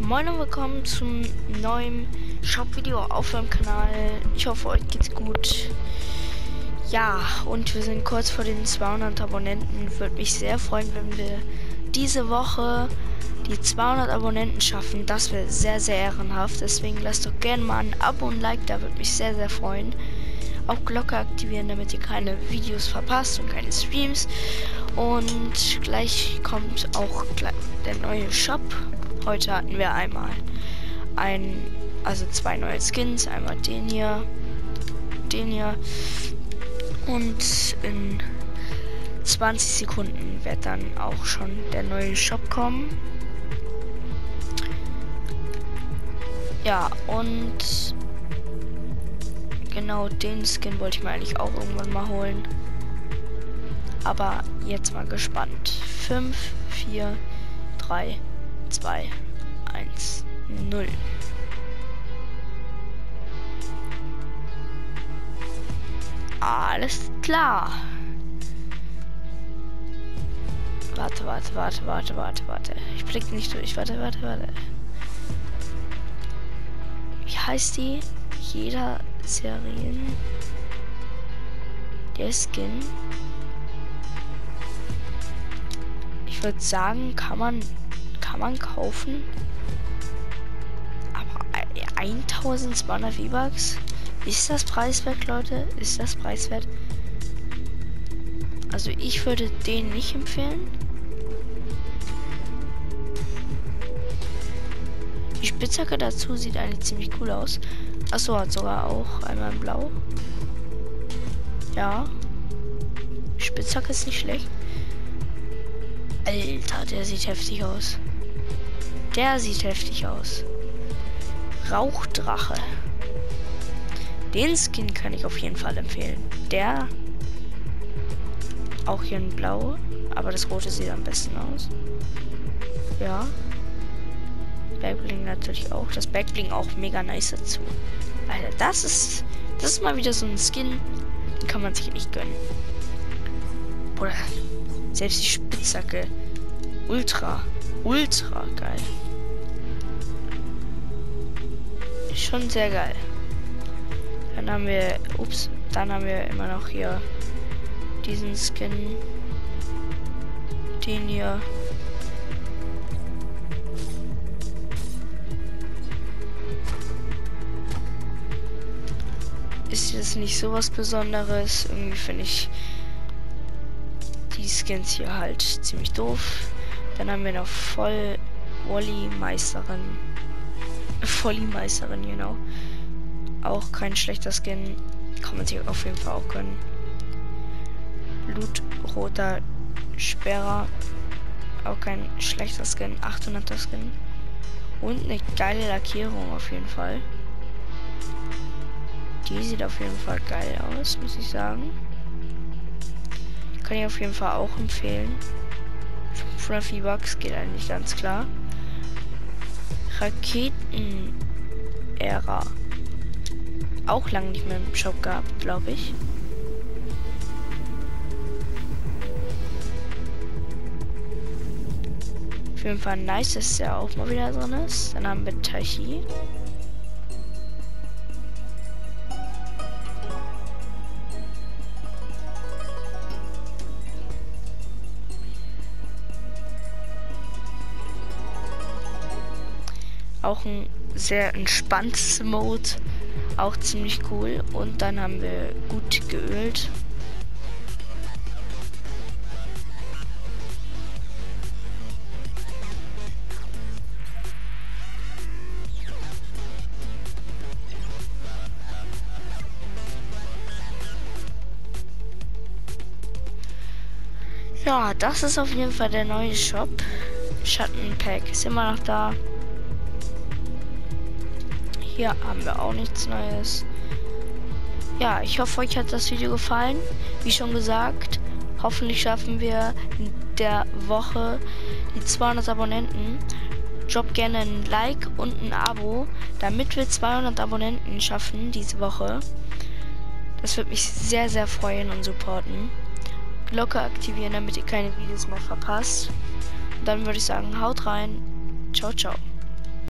Moin und willkommen zum neuen Shop-Video auf meinem Kanal. Ich hoffe, euch geht's gut. Ja, und wir sind kurz vor den 200 Abonnenten. Würde mich sehr freuen, wenn wir diese Woche die 200 Abonnenten schaffen. Das wäre sehr, sehr ehrenhaft. Deswegen lasst doch gerne mal ein Abo und Like da, würde mich sehr, sehr freuen. Auch Glocke aktivieren, damit ihr keine Videos verpasst und keine Streams. Und gleich kommt auch der neue Shop. Heute hatten wir einmal ein, also zwei neue Skins. Einmal den hier, den hier. Und in 20 Sekunden wird dann auch schon der neue Shop kommen. Ja, und genau den Skin wollte ich mir eigentlich auch irgendwann mal holen. Aber jetzt mal gespannt. 5, 4, 3, 2, 1, 0. Alles klar. Warte, warte, warte, warte, warte, warte. Ich blick nicht durch. Warte, warte, warte. Wie heißt die? Jeder Serien. Der Skin. Ich würde sagen, kann man kann man kaufen. Aber 1200 V-Bucks? Ist das preiswert, Leute? Ist das preiswert? Also ich würde den nicht empfehlen. Die Spitzhacke dazu sieht eigentlich ziemlich cool aus. Achso, hat sogar auch einmal in blau. Ja. Spitzhacke ist nicht schlecht. Alter, der sieht heftig aus. Der sieht heftig aus. Rauchdrache. Den Skin kann ich auf jeden Fall empfehlen. Der auch hier in Blau, aber das Rote sieht am besten aus. Ja. Backbling natürlich auch. Das Backbling auch mega nice dazu. Alter, das ist das ist mal wieder so ein Skin, den kann man sich nicht gönnen. Bruder, selbst die Spitzhacke. Ultra, ultra geil. Schon sehr geil. Dann haben wir, ups, dann haben wir immer noch hier diesen Skin. Den hier. Ist jetzt nicht so was Besonderes. Irgendwie finde ich die Skins hier halt ziemlich doof. Dann haben wir noch voll Wally Meisterin. Volley Meisterin, genau. Auch kein schlechter Skin. Kann man sich auf jeden Fall auch können. Loot roter Sperrer. Auch kein schlechter Skin. 800er Skin. Und eine geile Lackierung auf jeden Fall. Die sieht auf jeden Fall geil aus, muss ich sagen. Kann ich auf jeden Fall auch empfehlen. 500 V-Bucks geht eigentlich ganz klar. Raketen-Ära. Auch lange nicht mehr im Shop gehabt, glaube ich. Auf jeden Fall nice, dass er auch mal wieder drin ist. Dann haben wir Tachi. Auch ein sehr entspanntes Mode. Auch ziemlich cool. Und dann haben wir gut geölt. Ja, das ist auf jeden Fall der neue Shop. Schattenpack ist immer noch da. Hier haben wir auch nichts Neues. Ja, ich hoffe, euch hat das Video gefallen. Wie schon gesagt, hoffentlich schaffen wir in der Woche die 200 Abonnenten. Drop gerne ein Like und ein Abo, damit wir 200 Abonnenten schaffen diese Woche. Das wird mich sehr, sehr freuen und supporten. Glocke aktivieren, damit ihr keine Videos mehr verpasst. Und dann würde ich sagen, haut rein. Ciao, ciao.